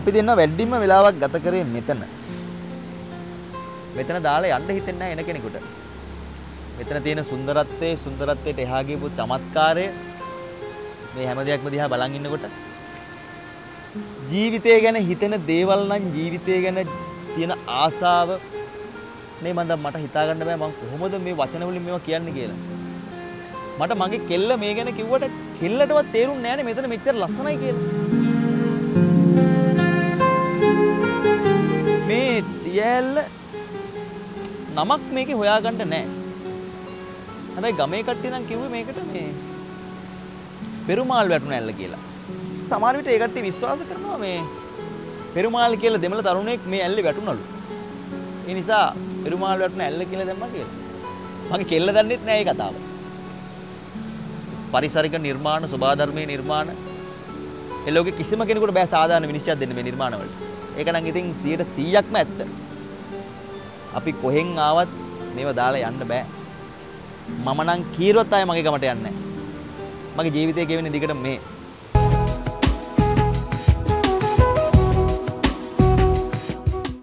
අපි දෙන්න වැඩිම වෙලාවක් ගත කරේ මෙතන. මෙතන දාලා යන්න හිතෙන්නේ නැහැ එන කෙනෙකුට. මෙතන තියෙන සුන්දරත්වයේ සුන්දරත්වයට එහා ගියපු චමත්කාරය මේ හැම දෙයක්ම දිහා බලන් ඉන්නකොට ජීවිතය ගැන හිතෙන දේවල් නම් ජීවිතය ගැන තියෙන ආසාව නේ මන්ද මට හිතා ගන්න බෑ මම කොහොමද මේ වචන වලින් මේවා කියන්නේ කියලා. මට මගේ කෙල්ල මේ ගැන කිව්වට කෙල්ලටවත් තේරුන්නේ නෑනේ මෙතන මෙච්චර ලස්සනයි කියලා. තියැල්ල නමක් මේකේ හොයාගන්න නෑ. හැබැයි ගමේ කට්ටිය නම් කිව්වේ මේකට මේ පෙරුමාල් වැටුණ ඇල්ල කියලා. සමහර විට ඒ කට්ටිය විශ්වාස කරනවා මේ පෙරුමාල් කියලා දෙමළ තරුණයෙක් මේ ඇල්ලේ වැටුණලු. ඒ නිසා පෙරුමාල් වැටුණ ඇල්ල කියලා දැම්මා කියලා. මගේ කෙල්ල දන්නෙත් නෑ මේ කතාව. පරිසරික නිර්මාණ, සබාධර්මයේ නිර්මාණ ඒ ලෝකෙ කිසිම කෙනෙකුට බෑ සාධාරණ විනිශ්චයක් දෙන්න මේ නිර්මාණ වලට. ඒක නම් ඉතින් 100%ක්ම ඇත්ත. අපි කොහෙන් ආවත් මේව දාලා යන්න බෑ. මම නම් කීරොත් ආයේ මගේ ගමට යන්නේ නැහැ. මගේ ජීවිතය ගෙවෙන දිගට මේ